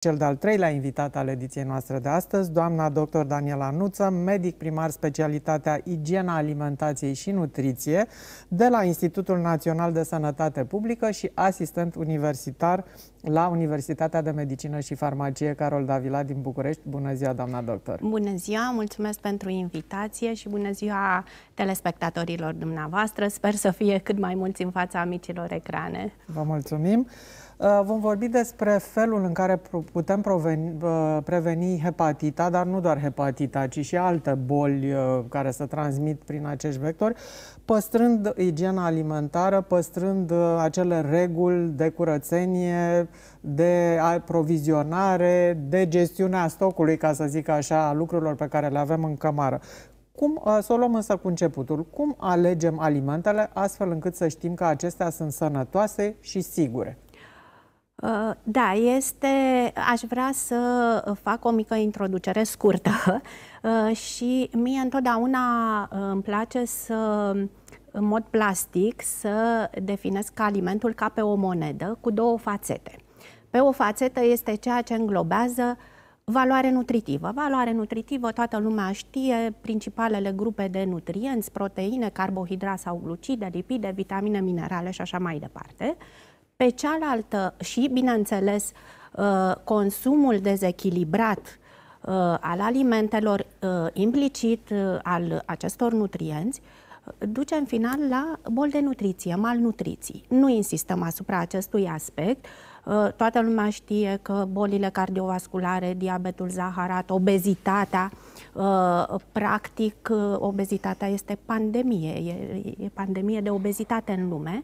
cel de-al treilea invitat al ediției noastre de astăzi, doamna dr. Daniela Nuță, medic primar specialitatea Igiena Alimentației și Nutriție de la Institutul Național de Sănătate Publică și asistent universitar la Universitatea de Medicină și Farmacie Carol Davila din București. Bună ziua, doamna doctor! Bună ziua, mulțumesc pentru invitație și bună ziua telespectatorilor dumneavoastră. Sper să fie cât mai mulți în fața amicilor ecrane. Vă mulțumim! Uh, vom vorbi despre felul în care putem proveni, uh, preveni hepatita, dar nu doar hepatita, ci și alte boli uh, care se transmit prin acești vectori, păstrând igiena alimentară, păstrând acele reguli de curățenie, de aprovizionare, de gestiunea stocului, ca să zic așa, a lucrurilor pe care le avem în cămară. Cum, să o luăm însă cu începutul, cum alegem alimentele astfel încât să știm că acestea sunt sănătoase și sigure? Uh, da, este. Aș vrea să fac o mică introducere scurtă uh, și mie întotdeauna uh, îmi place să, în mod plastic, să definesc alimentul ca pe o monedă cu două fațete. Pe o fațetă este ceea ce înglobează valoare nutritivă. Valoare nutritivă, toată lumea știe, principalele grupe de nutrienți, proteine, carbohidrați sau glucide, lipide, vitamine, minerale și așa mai departe. Pe cealaltă și, bineînțeles, uh, consumul dezechilibrat uh, al alimentelor, uh, implicit al acestor nutrienți, duce în final la boli de nutriție, malnutriții. Nu insistăm asupra acestui aspect. Toată lumea știe că bolile cardiovasculare, diabetul zaharat, obezitatea, practic obezitatea este pandemie, e, e pandemie de obezitate în lume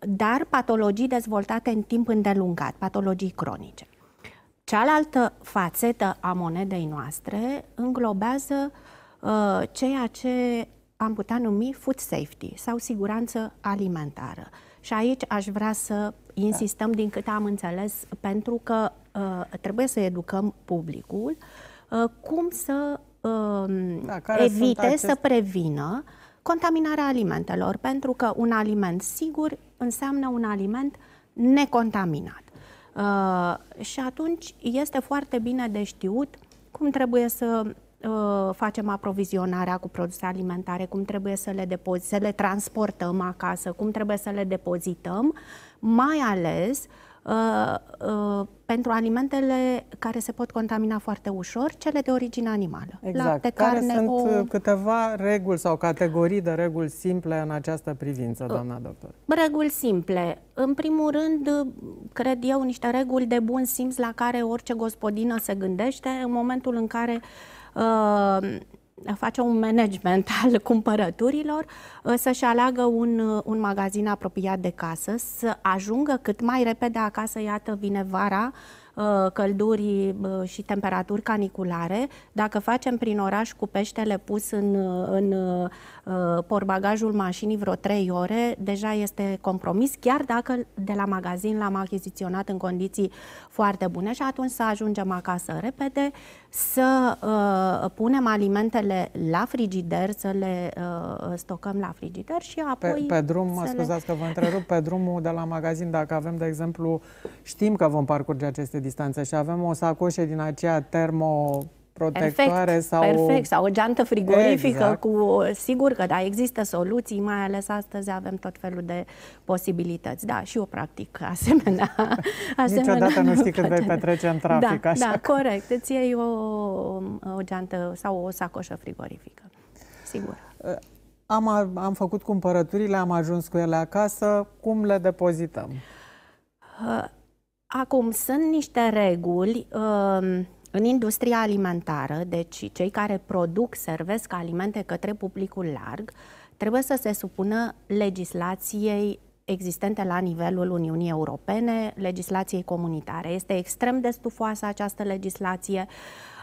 dar patologii dezvoltate în timp îndelungat, patologii cronice. Cealaltă fațetă a monedei noastre înglobează uh, ceea ce am putea numi food safety sau siguranță alimentară. Și aici aș vrea să insistăm din câte am înțeles, pentru că uh, trebuie să educăm publicul uh, cum să uh, da, evite, acest... să prevină contaminarea alimentelor, pentru că un aliment sigur înseamnă un aliment necontaminat. Uh, și atunci este foarte bine de știut cum trebuie să uh, facem aprovizionarea cu produse alimentare, cum trebuie să le, depozi- să le transportăm acasă, cum trebuie să le depozităm, mai ales uh, Uh, uh, pentru alimentele care se pot contamina foarte ușor, cele de origine animală. Exact. Lapte, care carne, sunt o... câteva reguli sau categorii de reguli simple în această privință, uh, doamna doctor? Reguli simple. În primul rând, cred eu, niște reguli de bun simț la care orice gospodină se gândește în momentul în care uh, face un management al cumpărăturilor, uh, să-și aleagă un, uh, un magazin apropiat de casă, să ajungă cât mai repede acasă, iată, vine vara, Uh, călduri uh, și temperaturi caniculare, dacă facem prin oraș cu peștele pus în, uh, în porbagajul mașinii vreo 3 ore, deja este compromis, chiar dacă de la magazin l-am achiziționat în condiții foarte bune și atunci să ajungem acasă repede, să uh, punem alimentele la frigider, să le uh, stocăm la frigider și apoi... Pe, pe drum, mă scuzați le... că vă întrerup, pe drumul de la magazin, dacă avem, de exemplu, știm că vom parcurge aceste distanțe și avem o sacoșă din aceea termo protectoare perfect, sau... Perfect, sau o geantă frigorifică exact. cu... Sigur că da, există soluții, mai ales astăzi avem tot felul de posibilități. Da, și eu practic asemenea... asemenea Niciodată nu știi cât vei petrece în trafic, da, așa. Da, corect. Îți iei o, o geantă sau o sacoșă frigorifică. Sigur. Am, am făcut cumpărăturile, am ajuns cu ele acasă. Cum le depozităm? Acum, sunt niște reguli uh, în industria alimentară, deci cei care produc, servesc alimente către publicul larg, trebuie să se supună legislației existente la nivelul Uniunii Europene, legislației comunitare. Este extrem de stufoasă această legislație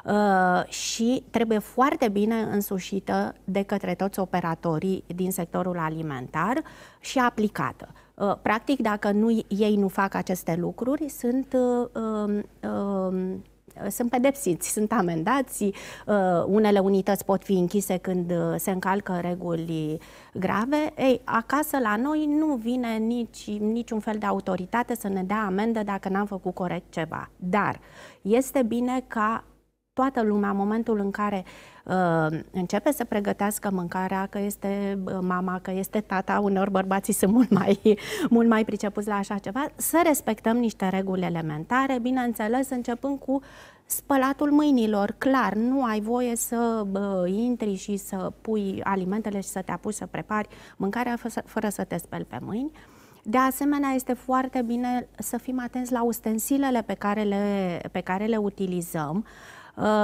uh, și trebuie foarte bine însușită de către toți operatorii din sectorul alimentar și aplicată. Uh, practic, dacă nu, ei nu fac aceste lucruri, sunt uh, uh, sunt pedepsiți, sunt amendați, unele unități pot fi închise când se încalcă reguli grave. Ei, acasă la noi nu vine nici, niciun fel de autoritate să ne dea amendă dacă n-am făcut corect ceva. Dar este bine ca toată lumea, în momentul în care uh, începe să pregătească mâncarea, că este uh, mama, că este tata, uneori bărbații sunt mult mai, mult mai pricepuți la așa ceva, să respectăm niște reguli elementare, bineînțeles, începând cu spălatul mâinilor, clar, nu ai voie să uh, intri și să pui alimentele și să te apuci să prepari mâncarea fără să te speli pe mâini. De asemenea, este foarte bine să fim atenți la ustensilele pe care le, pe care le utilizăm. Uh,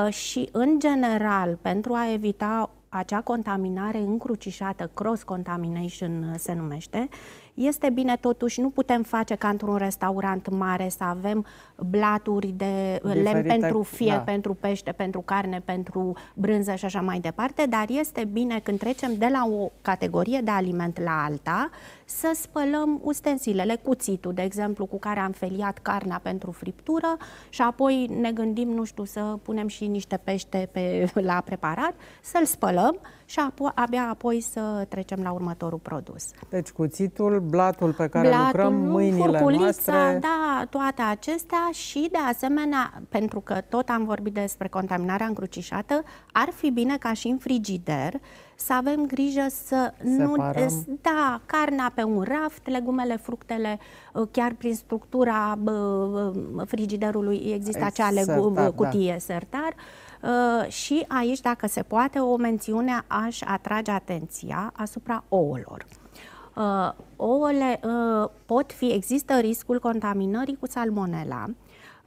și, în general, pentru a evita acea contaminare încrucișată, cross-contamination uh, se numește, este bine totuși, nu putem face ca într-un restaurant mare să avem blaturi de Diferite, lemn pentru fie, da. pentru pește, pentru carne, pentru brânză și așa mai departe, dar este bine când trecem de la o categorie de aliment la alta să spălăm ustensilele, cuțitul, de exemplu, cu care am feliat carnea pentru friptură și apoi ne gândim, nu știu, să punem și niște pește pe, la preparat, să-l spălăm și apoi, abia apoi să trecem la următorul produs. Deci cuțitul, blatul pe care blatul, lucrăm, mâinile noastre... da, toate acestea și de asemenea, pentru că tot am vorbit despre contaminarea încrucișată, ar fi bine ca și în frigider să avem grijă să Separăm. nu... Da, carnea pe un raft, legumele, fructele, uh, chiar prin structura frigiderului există acea legum, da. cutie da. sertar. Uh, și aici, dacă se poate, o mențiune aș atrage atenția asupra ouălor. Uh, ouăle uh, pot fi, există riscul contaminării cu salmonela,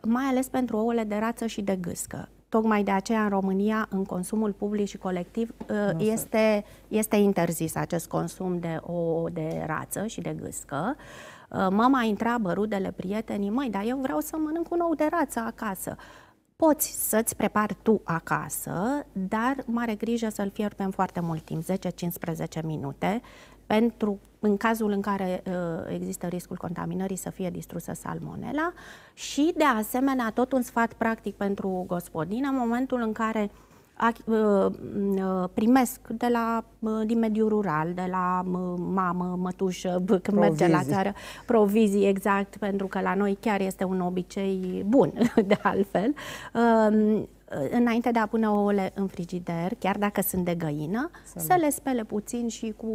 mai ales pentru ouăle de rață și de gâscă. Tocmai de aceea în România, în consumul public și colectiv, este, este interzis acest consum de ouă de rață și de gâscă. Mama întreabă rudele, prietenii, măi, dar eu vreau să mănânc un ou de rață acasă poți să-ți prepari tu acasă, dar mare grijă să-l fierbem foarte mult timp, 10-15 minute, pentru în cazul în care uh, există riscul contaminării să fie distrusă salmonela și de asemenea tot un sfat practic pentru gospodină în momentul în care uh, Uh, uh, primesc de la, uh, din mediul rural, de la mamă, mătușă, când provizii. merge la țară, provizii exact, pentru că la noi chiar este un obicei bun, de altfel. Um, înainte de a pune ouăle în frigider, chiar dacă sunt de găină, să, să le spele puțin și cu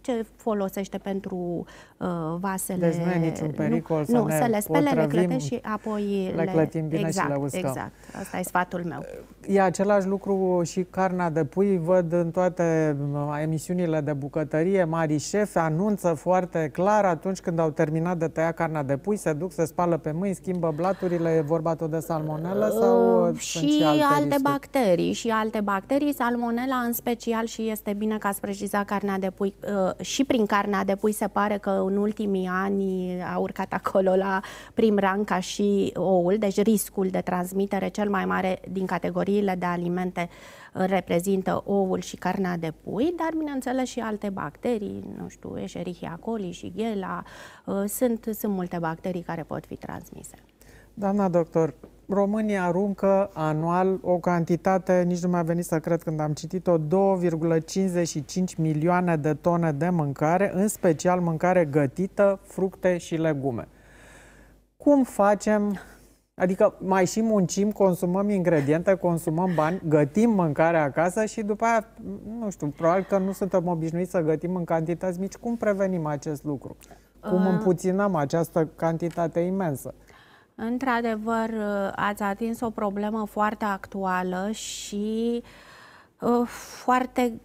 ce folosește pentru uh, vasele. Deci nu e niciun pericol nu, să nu, ne să le spele, potrăvim, le și apoi le, le clătim bine exact, și le uscăm. Exact, asta e sfatul meu. E același lucru și carnea de pui, văd în toate uh, emisiunile de bucătărie, mari șefe anunță foarte clar atunci când au terminat de tăiat carnea de pui, se duc, se spală pe mâini, schimbă blaturile, e vorba tot de salmonelă sau uh, și și alte, alte bacterii și alte bacterii, salmonella în special și este bine că ați precizat carnea de pui. Uh, și prin carnea de pui se pare că în ultimii ani a urcat acolo la prim rang ca și oul, deci riscul de transmitere cel mai mare din categoriile de alimente uh, reprezintă oul și carnea de pui, dar bineînțeles și alte bacterii, nu știu, Escherichia coli și ghela, uh, sunt, sunt multe bacterii care pot fi transmise. Doamna doctor, România aruncă anual o cantitate, nici nu mi-a venit să cred când am citit-o, 2,55 milioane de tone de mâncare, în special mâncare gătită, fructe și legume. Cum facem Adică mai și muncim, consumăm ingrediente, consumăm bani, gătim mâncare acasă și după aia, nu știu, probabil că nu suntem obișnuiți să gătim în cantități mici. Cum prevenim acest lucru? Cum uh. împuținăm această cantitate imensă? Într-adevăr, ați atins o problemă foarte actuală și uh, foarte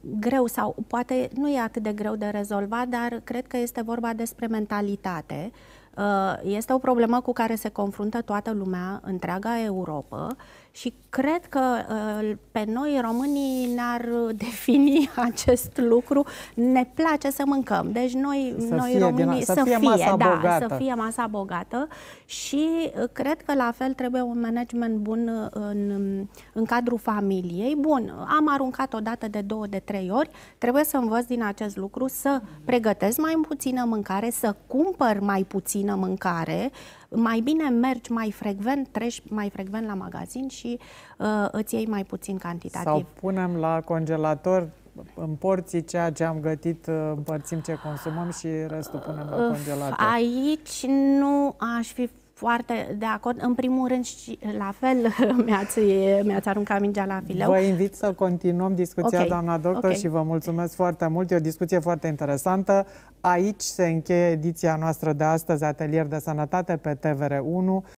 greu sau poate nu e atât de greu de rezolvat, dar cred că este vorba despre mentalitate. Uh, este o problemă cu care se confruntă toată lumea, întreaga Europa și cred că uh, pe noi românii ne-ar defini acest lucru. Ne place să mâncăm. Deci noi, să noi fie românii din, să, să fie, fie masa da, bogată. să fie masa bogată și uh, cred că la fel trebuie un management bun uh, în, în cadrul familiei. Bun, am aruncat o dată de două, de trei ori, trebuie să învăț din acest lucru, să pregătesc mai puțină mâncare, să cumpăr mai puțină mâncare, mai bine mergi mai frecvent, treci mai frecvent la magazin și uh, îți iei mai puțin cantitativ. Sau punem la congelator în porții ceea ce am gătit, uh, împărțim ce consumăm și restul punem la congelator. Aici nu aș fi foarte de acord. În primul rând, și la fel, mi-ați, mi-ați aruncat mingea la fileu. Vă invit să continuăm discuția, okay. doamna doctor, okay. și vă mulțumesc foarte mult. E o discuție foarte interesantă. Aici se încheie ediția noastră de astăzi, Atelier de Sănătate, pe TVR1.